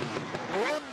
Bye.